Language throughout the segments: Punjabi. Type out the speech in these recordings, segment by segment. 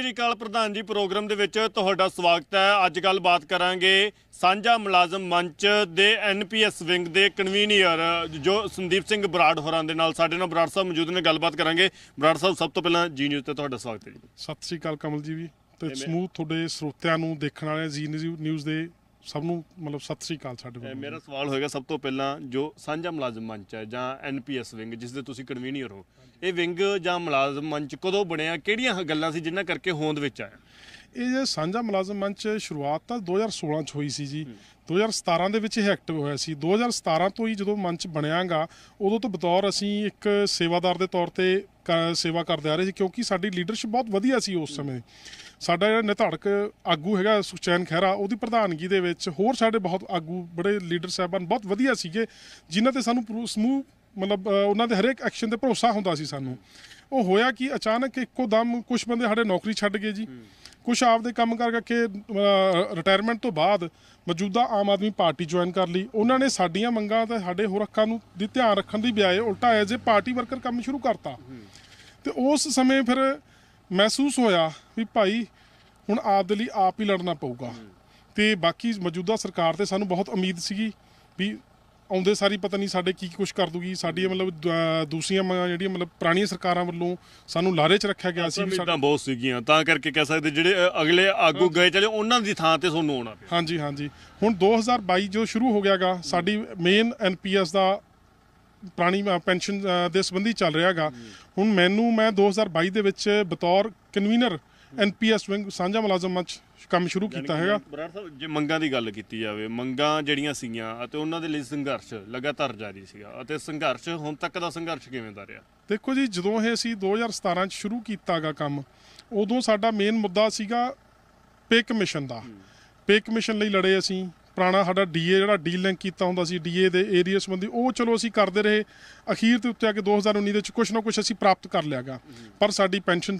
ਸ੍ਰੀ ਅਕਾਲ ਪ੍ਰਧਾਨ ਜੀ ਪ੍ਰੋਗਰਾਮ ਦੇ ਵਿੱਚ ਤੁਹਾਡਾ ਸਵਾਗਤ ਹੈ। ਅੱਜ ਗੱਲਬਾਤ ਕਰਾਂਗੇ ਸਾਂਝਾ ਮੁਲਾਜ਼ਮ ਮੰਚ ਦੇ ਐਨਪੀਐਸ ਵਿੰਗ ਦੇ ਕਨਵੀਨੀਅਰ ਜੋ ਸੰਦੀਪ ਸਿੰਘ ਬਰਾੜ ਹੋਰਾਂ ਦੇ ਨਾਲ ਸਾਡੇ ਨਾਲ ਬਰਾੜ ਸਾਹਿਬ ਮੌਜੂਦ ਨੇ। ਗੱਲਬਾਤ ਕਰਾਂਗੇ। ਬਰਾੜ ਸਾਹਿਬ ਸਭ ਤੋਂ ਪਹਿਲਾਂ ਜੀ ਨਿਊਜ਼ ਤੇ ਤੁਹਾਡਾ ਸਵਾਗਤ ਹੈ ਜੀ। ਸਤਿ ਸ੍ਰੀ ਅਕਾਲ ਕਮਲ ਜੀ। ਵੀ ਤੇ? ਸਮੂਹ ਤੁਹਾਡੇ ਸਰੋਤਿਆਂ ਨੂੰ ਦੇਖਣ ਵਾਲੇ ਜੀ ਨਿਊਜ਼ ਦੇ ਸਭ ਨੂੰ ਮਤਲਬ ਸਤਿ ਸ੍ਰੀ ਅਕਾਲ ਸਾਡੇ ਵੱਲੋਂ ਮੇਰਾ ਸਵਾਲ ਹੋਏਗਾ ਸਭ ਤੋਂ ਪਹਿਲਾਂ ਜੋ ਸਾਂਝਾ ਮੁਲਾਜ਼ਮ ਮੰਚ ਹੈ ਜਾਂ ਐਨਪੀਐਸ ਵਿੰਗ ਜਿਸ ਦੇ ਤੁਸੀਂ ਕਨਵੀਨੀਅਰ ਹੋ ਇਹ ਵਿੰਗ ਜਾਂ ਮੁਲਾਜ਼ਮ ਮੰਚ ਕਦੋਂ ਬਣਿਆ? ਕਿਹੜੀਆਂ ਗੱਲਾਂ ਸੀ ਜਿਨ੍ਹਾਂ ਕਰਕੇ ਹੋਂਦ ਵਿੱਚ ਆਇਆ? ਇਹ ਜੇ ਸਾਂਝਾ ਮੁਲਾਜ਼ਮ ਮੰਚ ਸ਼ੁਰੂਆਤ ਤਾਂ 2016 ਚ ਹੋਈ ਸੀ ਜੀ। 2017 ਦੇ ਵਿੱਚ ਇਹ ਐਕਟਿਵ ਹੋਇਆ ਸੀ। 2017 ਤੋਂ ਹੀ ਜਦੋਂ ਮੰਚ ਬਣਿਆਗਾ ਉਦੋਂ ਤੋਂ ਬਤੌਰ ਅਸੀਂ ਇੱਕ ਸੇਵਾਦਾਰ ਦੇ ਤੌਰ ਤੇ ਸੇਵਾ ਕਰਦੇ ਆ ਰਹੇ ਸੀ ਕਿਉਂਕਿ ਸਾਡੀ ਲੀਡਰਸ਼ਿਪ ਬਹੁਤ ਵਧੀਆ ਸੀ ਉਸ ਸਮੇਂ। ਸਾਡਾ ਜਿਹੜਾ ਨਿਧੜਕ ਆਗੂ ਹੈਗਾ ਸੁਖਚੈਨ ਖਹਿਰਾ, ਉਹਦੀ ਪ੍ਰਧਾਨਗੀ ਦੇ ਵਿੱਚ ਹੋਰ ਸਾਡੇ ਬਹੁਤ ਆਗੂ ਬੜੇ ਲੀਡਰ ਸਾਹਿਬਾਨ ਬਹੁਤ ਵਧੀਆ ਸੀਗੇ, ਜਿਨ੍ਹਾਂ ਤੇ ਸਾਨੂੰ ਪੂਰਾ, ਸਮੂਹ ਮਤਲਬ ਉਹਨਾਂ ਦੇ ਹਰੇਕ ਐਕਸ਼ਨ ਤੇ ਭਰੋਸਾ ਹੁੰਦਾ ਸੀ ਸਾਨੂੰ। ਉਹ ਹੋਇਆ ਕਿ ਅਚਾਨਕ ਇੱਕੋ ਦਮ ਕੁਝ ਬੰਦੇ ਸਾਡੇ ਨੌਕਰੀ ਛੱਡ ਗਏ ਜੀ। ਕੁਝ ਆਪਦੇ ਕੰਮ ਕਰ ਕਰਕੇ ਰਿਟਾਇਰਮੈਂਟ ਤੋਂ ਬਾਅਦ ਮੌਜੂਦਾ ਆਮ ਆਦਮੀ ਪਾਰਟੀ ਜੁਆਇਨ ਕਰ ਲਈ। ਉਹਨਾਂ ਨੇ ਸਾਡੀਆਂ ਮੰਗਾਂ ਤੇ ਸਾਡੇ ਹੋਰ ਹੱਕਾਂ ਨੂੰ, ਦੀ ਧਿਆਨ ਰੱਖਣ ਦੀ ਬਜਾਏ ਉਲਟਾ ਐਜ਼ ਏ ਪਾਰਟੀ ਵਰਕਰ ਕੰਮ ਸ਼ੁਰੂ ਕਰਤਾ। ਤੇ ਉਸ ਸਮੇਂ ਫਿਰ ਮਹਿਸੂਸ ਹੋਇਆ ਵੀ ਭਾਈ ਹੁਣ ਆਪ ਦੇ ਲਈ ਆਪ ਹੀ ਲੜਨਾ ਪਊਗਾ। ਤੇ ਬਾਕੀ ਮੌਜੂਦਾ ਸਰਕਾਰ ਤੇ ਸਾਨੂੰ ਬਹੁਤ ਉਮੀਦ ਸੀਗੀ ਵੀ ਆਉਂਦੇ ਸਾਰੀ ਪਤਾ ਨਹੀਂ ਸਾਡੇ ਕੀ ਕੁਝ ਕਰ ਦੂਗੀ ਸਾਡੀ ਮਤਲਬ ਦੂਸਰੀਆਂ ਜਿਹੜੀਆਂ ਮਤਲਬ ਪੁਰਾਣੀਆਂ ਸਰਕਾਰਾਂ ਵੱਲੋਂ ਸਾਨੂੰ ਲਾਰੇ 'ਚ ਰੱਖਿਆ ਗਿਆ ਸੀ ਸਾਡਾ ਬਹੁਤ ਸੀਗੀਆਂ ਤਾਂ ਕਰਕੇ ਕਹਿ ਸਕਦੇ ਜਿਹੜੇ ਅਗਲੇ ਆਗੂ ਗਏ ਚਲੇ ਉਹਨਾਂ ਦੀ ਥਾਂ ਤੇ ਤੁਹਾਨੂੰ ਆਉਣਾ ਪਿਆ। ਹਾਂਜੀ ਹਾਂਜੀ। ਹੁਣ 2022 ਜੋ ਸ਼ੁਰੂ ਹੋ ਗਿਆਗਾ ਸਾਡੀ ਮੇਨ ਐਨਪੀਐਸ ਦਾ ਪੁਰਾਣੀ ਪੈਨਸ਼ਨ ਦੇ ਸੰਬੰਧੀ ਚੱਲ ਰਿਹਾਗਾ। ਹੁਣ ਮੈਨੂੰ ਮੈਂ 2022 ਦੇ ਵਿੱਚ ਬਤੌਰ ਕਨਵੀਨਰ ਐਨਪੀਐਸ ਵਿੰਗ ਸਾਂਝਾ ਮੁਲਾਜ਼ਮ ਮੰਚ ਕੰਮ ਸ਼ੁਰੂ ਕੀਤਾ ਹੈਗਾ। ਬਰਾੜ ਸਾਹਿਬ ਜੇ ਮੰਗਾਂ ਦੀ ਗੱਲ ਕੀਤੀ ਜਾਵੇ ਮੰਗਾਂ ਜਿਹੜੀਆਂ ਸੀਗੀਆਂ ਅਤੇ ਉਹਨਾਂ ਦੇ ਲਈ ਸੰਘਰਸ਼ ਲਗਾਤਾਰ ਜਾਰੀ ਸੀਗਾ ਅਤੇ ਸੰਘਰਸ਼ ਹੁਣ ਤੱਕ ਦਾ ਸੰਘਰਸ਼ ਕਿਵੇਂ ਦਾ ਰਿਹਾ? ਦੇਖੋ ਜੀ ਜਦੋਂ ਇਹ ਅਸੀਂ 2017 ਚ ਸ਼ੁਰੂ ਕੀਤਾਗਾ ਕੰਮ ਉਦੋਂ ਸਾਡਾ ਮੇਨ ਮੁੱਦਾ ਸੀਗਾ ਪੇ ਕਮਿਸ਼ਨ ਦਾ। ਪੇ ਕਮਿਸ਼ਨ ਲਈ ਲੜੇ ਅਸੀਂ। ਪੁਰਾਣਾ ਸਾਡਾ ਡੀਏ ਜਿਹੜਾ ਡੀਲ ਲਿੰਕ ਕੀਤਾ ਹੁੰਦਾ ਸੀ ਡੀਏ ਦੇ ਏਰੀਆ ਸੰਬੰਧੀ ਉਹ ਚਲੋ ਅਸੀਂ ਕਰਦੇ ਰਹੇ। ਅਖੀਰ ਦੇ ਉੱਤੇ ਆ ਕੇ 2019 ਦੇ ਵਿੱਚ ਕੁਝ ਨਾ ਕੁਝ ਅਸੀਂ ਪ੍ਰਾਪਤ ਕਰ ਲਿਆਗਾ ਪਰ ਸਾਡੀ ਪੈਨਸ਼ਨ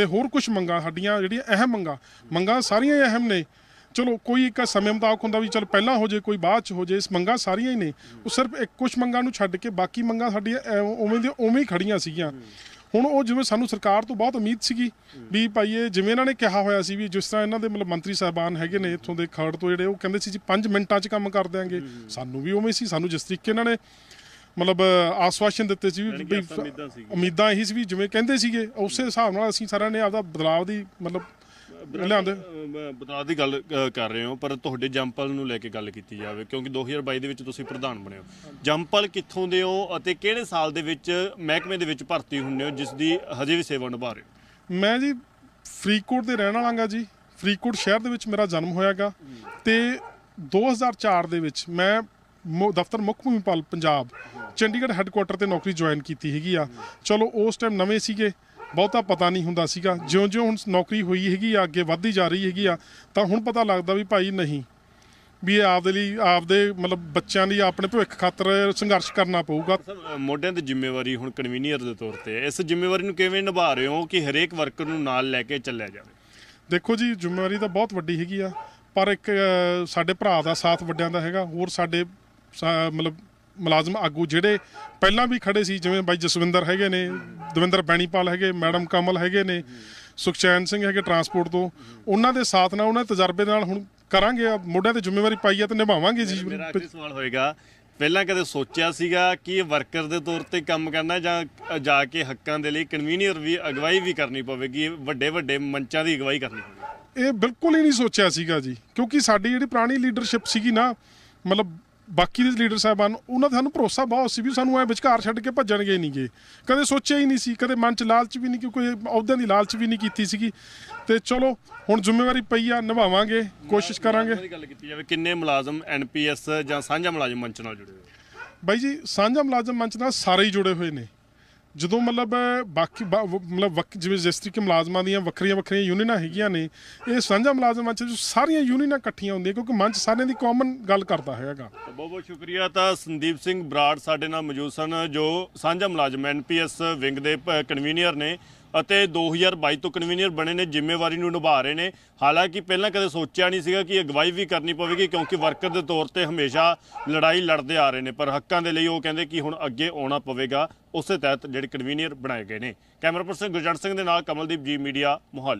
ਤੇ ਹੋਰ ਕੁਝ ਮੰਗਾਂ ਸਾਡੀਆਂ ਜਿਹੜੀਆਂ ਅਹਿਮ ਮੰਗਾਂ ਮੰਗਾਂ ਸਾਰੀਆਂ ਹੀ ਅਹਿਮ ਨੇ। ਚਲੋ ਕੋਈ ਇੱਕ ਸਮੇਂ ਮੁਤਾਬਕ ਹੁੰਦਾ ਵੀ ਚਲ ਪਹਿਲਾਂ ਹੋ ਜੇ ਕੋਈ ਬਾਅਦ ਚ ਹੋ ਜੇ ਇਸ ਮੰਗਾਂ ਸਾਰੀਆਂ ਹੀ ਨੇ। ਉਹ ਸਿਰਫ ਇੱਕ ਕੁਝ ਮੰਗਾਂ ਨੂੰ ਛੱਡ ਕੇ ਬਾਕੀ ਮੰਗਾਂ ਸਾਡੀਆਂ ਉਵੇਂ ਦੀਆਂ ਉਵੇਂ ਹੀ ਖੜੀਆਂ ਸੀਗੀਆਂ। ਹੁਣ ਉਹ ਜਿਵੇਂ ਸਾਨੂੰ ਸਰਕਾਰ ਤੋਂ ਬਹੁਤ ਉਮੀਦ ਸੀਗੀ ਵੀ ਭਾਈ ਇਹ ਜਿਵੇਂ ਇਹਨਾਂ ਨੇ ਕਿਹਾ ਹੋਇਆ ਸੀ ਵੀ ਜਿਸ ਤਰ੍ਹਾਂ ਇਹਨਾਂ ਦੇ ਮਤਲਬ ਮੰਤਰੀ ਸਾਹਿਬਾਨ ਹੈਗੇ ਨੇ ਇੱਥੋਂ ਦੇ ਖਰੜ ਤੋਂ ਜਿਹੜੇ ਉਹ ਕਹਿੰਦੇ ਸੀ ਜੀ 5 ਮਿੰਟਾਂ 'ਚ ਕੰਮ ਕਰ ਦਿਆਂਗੇ। ਸਾਨੂੰ ਵੀ ਉਵੇਂ ਸੀ ਸਾਨੂੰ ਜਿਸ ਤਰੀਕੇ ਇਹਨਾਂ ਨੇ ਮਤਲਬ ਆਸਵਾਸ਼ਨ ਦਿੱਤੇ ਸੀ ਵੀ ਉਮੀਦਾਂ ਇਹੀ ਸੀ ਵੀ ਜਿਵੇਂ ਕਹਿੰਦੇ ਸੀਗੇ ਉਸੇ ਹਿਸਾਬ ਨਾਲ ਅਸੀਂ ਸਾਰਿਆਂ ਨੇ ਆਪਦਾ ਬਦਲਾਵ ਦੀ ਮਤਲਬ ਲਿਆਂਦੇ। ਬਤਾ ਦੀ ਗੱਲ ਕਰ ਰਹੇ ਹੋ ਪਰ ਤੁਹਾਡੇ ਜੰਪਲ ਨੂੰ ਲੈ ਕੇ ਗੱਲ ਕੀਤੀ ਜਾਵੇ ਕਿਉਂਕਿ 2022 ਦੇ ਵਿੱਚ ਤੁਸੀਂ ਪ੍ਰਧਾਨ ਬਣੇ ਹੋ। ਜੰਪਲ ਕਿੱਥੋਂ ਦੇ ਹੋ ਅਤੇ ਕਿਹੜੇ ਸਾਲ ਦੇ ਵਿੱਚ ਮਹਿਕਮੇ ਦੇ ਵਿੱਚ ਭਰਤੀ ਹੁੰਦੇ ਹੋ ਜਿਸ ਦੀ ਹਜੇ ਵੀ ਸੇਵਾ ਨਿਭਾ ਰਹੇ ਹੋ? ਮੈਂ ਜੀ ਫਰੀਦਕੋਟ ਦੇ ਰਹਿਣ ਵਾਲਾਂਗਾ ਜੀ। ਫਰੀਦਕੋਟ ਸ਼ਹਿਰ ਦੇ ਵਿੱਚ ਮੇਰਾ ਜਨਮ ਹੋਇਆਗਾ। ਤੇ 2004 ਦੇ ਵਿੱਚ ਮੁ- ਦਫ਼ਤਰ ਮੁੱਖ ਭੂਮੀਪਾਲ ਪੰਜਾਬ ਚੰਡੀਗੜ੍ਹ ਹੈੱਡਕੁਆਟਰ ਤੇ ਨੌਕਰੀ ਜੁਆਇਨ ਕੀਤੀ ਹੈਗੀ ਆ। ਚਲੋ ਉਸ ਟਾਈਮ ਨਵੇਂ ਸੀਗੇ ਬਹੁਤਾ ਪਤਾ ਨਹੀਂ ਹੁੰਦਾ ਸੀਗਾ। ਜਿਉਂ-ਜਿਉਂ ਹੁਣ ਨੌਕਰੀ ਹੋਈ ਹੈਗੀ ਆ ਅੱਗੇ ਵੱਧਦੀ ਜਾ ਰਹੀ ਹੈਗੀ ਆ ਤਾਂ ਹੁਣ ਪਤਾ ਲੱਗਦਾ ਵੀ ਭਾਈ ਨਹੀਂ। ਵੀ ਇਹ ਆਪਦੇ ਲਈ ਆਪਦੇ ਮਤਲਬ ਬੱਚਿਆਂ ਲਈ ਆਪਣੇ ਭਵਿੱਖ ਖਾਤਰ ਸੰਘਰਸ਼ ਕਰਨਾ ਪਊਗਾ। ਮੋਢਿਆਂ ਤੇ ਜ਼ਿੰਮੇਵਾਰੀ ਹੁਣ ਕਨਵੀਨੀਅਰ ਦੇ ਤੌਰ ਤੇ। ਇਸ ਜ਼ਿੰਮੇਵਾਰੀ ਨੂੰ ਕਿਵੇਂ ਨਿਭਾ ਰਹੇ ਹੋ ਕਿ ਹਰੇਕ ਵਰਕਰ ਨੂੰ ਨਾਲ ਲੈ ਕੇ ਚੱਲਿਆ ਜਾਵੇ? ਦੇਖੋ ਜੀ ਜ਼ਿੰਮੇਵਾਰੀ ਤਾਂ ਬਹੁਤ ਵੱਡੀ ਹੈਗੀ ਆ ਪਰ ਇੱਕ ਸਾਡੇ ਭਰਾ ਦਾ ਸਾਥ ਵੱਡਿਆਂ ਦਾ ਹੈਗਾ ਹੋਰ ਸਾਡੇ ਮਤਲਬ ਮੁਲਾਜ਼ਮ ਆਗੂ ਜਿਹੜੇ ਪਹਿਲਾਂ ਵੀ ਖੜੇ ਸੀ ਜਿਵੇਂ ਬਾਈ ਜਸਵਿੰਦਰ ਹੈਗੇ ਨੇ ਦਵਿੰਦਰ ਬੈਣੀਪਾਲ ਹੈਗੇ ਮੈਡਮ ਕਮਲ ਹੈਗੇ ਨੇ ਸੁਖਚੈਨ ਸਿੰਘ ਹੈਗੇ ਟਰਾਂਸਪੋਰਟ ਤੋਂ ਉਹਨਾਂ ਦੇ ਸਾਥ ਨਾਲ ਉਹਨਾਂ ਦੇ ਤਜਰਬੇ ਨਾਲ ਹੁਣ ਕਰਾਂਗੇ ਆ, ਮੋਢਿਆਂ ਤੇ ਜ਼ਿੰਮੇਵਾਰੀ ਪਾਈ ਆ ਤੇ ਨਿਭਾਵਾਂਗੇ ਜੀ। ਮੇਰਾ ਆਖਰੀ ਸਵਾਲ ਹੋਏਗਾ ਪਹਿਲਾਂ ਕਦੇ ਸੋਚਿਆ ਸੀਗਾ ਕਿ ਇਹ ਵਰਕਰ ਦੇ ਤੌਰ ਤੇ ਕੰਮ ਕਰਨਾ ਜਾਂ ਜਾ ਕੇ ਹੱਕਾਂ ਦੇ ਲਈ ਕਨਵੀਨੀਅਰ ਵੀ ਅਗਵਾਈ ਵੀ ਕਰਨੀ ਪਵੇਗੀ ਵੱਡੇ ਵੱਡੇ ਮੰਚਾਂ ਦੀ ਅਗਵਾਈ ਕਰਨੀ ਪਵੇਗੀ? ਇਹ ਬਿਲਕੁਲ ਹੀ ਨਹੀਂ ਸੋਚਿਆ ਸੀਗਾ ਜੀ ਕਿਉਂਕਿ ਸਾਡੀ ਜਿਹੜੀ ਪੁਰਾਣੀ ਲੀਡਰਸ਼ਿਪ ਸੀਗੀ ਨਾ ਮਤਲਬ ਬਾਕੀ ਦੇ ਲੀਡਰ ਸਾਹਿਬਾਨ ਉਹਨਾਂ ਤੇ ਸਾਨੂੰ ਭਰੋਸਾ ਬਹੁਤ ਸੀ ਵੀ ਸਾਨੂੰ ਐ ਵਿਚਕਾਰ ਛੱਡ ਕੇ ਭੱਜਣਗੇ ਨਹੀਂਗੇ। ਕਦੇ ਸੋਚਿਆ ਹੀ ਨਹੀਂ ਸੀ ਕਦੇ ਮਨ ਚ ਲਾਲਚ ਵੀ ਨਹੀਂ ਕਿ ਕੋਈ ਅਹੁਦਿਆਂ ਦੀ ਲਾਲਚ ਵੀ ਨਹੀਂ ਕੀਤੀ ਸੀਗੀ। ਤੇ ਚਲੋ ਹੁਣ ਜ਼ਿੰਮੇਵਾਰੀ ਪਈ ਆ ਨਿਭਾਵਾਂਗੇ ਕੋਸ਼ਿਸ਼ ਕਰਾਂਗੇ। ਗੱਲ ਕੀਤੀ ਜਾਵੇ ਕਿੰਨੇ ਮੁਲਾਜ਼ਮ ਐਨਪੀਐਸ ਜਾਂ ਸਾਂਝਾ ਮੁਲਾਜ਼ਮ ਮੰਚ ਨਾਲ ਜੁੜੇ ਹੋਏ? ਬਾਈ ਜੀ ਸਾਂਝਾ ਮੁਲਾਜ਼ਮ ਮੰਚ ਨਾਲ ਸਾਰੇ ਹੀ ਜੁੜੇ ਹੋਏ ਨੇ। ਜਦੋਂ ਮਤਲਬ ਬਾਕੀ ਮਤਲਬ ਵੱਖ- ਜਿਵੇਂ ਜਿਸ ਤਰੀਕੇ ਮੁਲਾਜ਼ਮਾਂ ਦੀਆਂ ਵੱਖਰੀਆਂ ਵੱਖਰੀਆਂ ਯੂਨੀਅਨਾਂ ਹੈਗੀਆਂ ਨੇ, ਇਹ ਸਾਂਝਾ ਮੁਲਾਜ਼ਮਾਂ 'ਚ ਸਾਰੀਆਂ ਯੂਨੀਅਨਾਂ ਇਕੱਠੀਆਂ ਹੁੰਦੀਆਂ, ਕਿਉਂਕਿ ਮੰਚ ਸਾਰਿਆਂ ਦੀ ਕਾਮਨ ਗੱਲ ਕਰਦਾ ਹੈਗਾ। ਬਹੁਤ ਬਹੁਤ ਸ਼ੁਕਰੀਆ। ਤਾਂ ਸੰਦੀਪ ਸਿੰਘ ਬਰਾੜ ਸਾਡੇ ਨਾਲ ਮੌਜੂਦ ਸਨ, ਜੋ ਸਾਂਝਾ ਮੁਲਾਜ਼ਮ ਐਨਪੀਐਸ ਵਿੰਗ ਦੇ ਕਨਵੀਨੀਅਰ ਨੇ। ਅਤੇ 2022 ਤੋਂ ਕਨਵੀਨੀਅਰ ਬਣੇ ਨੇ, ਜ਼ਿੰਮੇਵਾਰੀ ਨੂੰ ਨਿਭਾ ਰਹੇ ਨੇ। ਹਾਲਾਂਕਿ ਪਹਿਲਾਂ ਕਦੇ ਸੋਚਿਆ ਨਹੀਂ ਸੀਗਾ ਕਿ ਅਗਵਾਈ ਵੀ ਕਰਨੀ ਪਵੇਗੀ, ਕਿਉਂਕਿ ਵਰਕਰ ਦੇ ਤੌਰ ਤੇ ਹਮੇਸ਼ਾ ਲੜਾਈ ਲੜਦੇ ਆ ਰਹੇ ਨੇ। ਪਰ ਹੱਕਾਂ ਦੇ ਲਈ ਉਹ ਕਹਿੰਦੇ ਕਿ ਹੁਣ ਅੱਗੇ ਆਉਣਾ ਪਵੇਗਾ। ਉਸੇ ਤਹਿਤ ਜਿਹੜੇ ਕਨਵੀਨੀਅਰ ਬਣਾਏ ਗਏ ਨੇ। ਕੈਮਰਾ ਪਰਸਨ ਗੁਰਜੰਟ ਸਿੰਘ ਦੇ ਨਾਲ ਕਮਲਦੀਪ ਜੀ, ਮੀਡੀਆ, ਮੋਹਾਲੀ।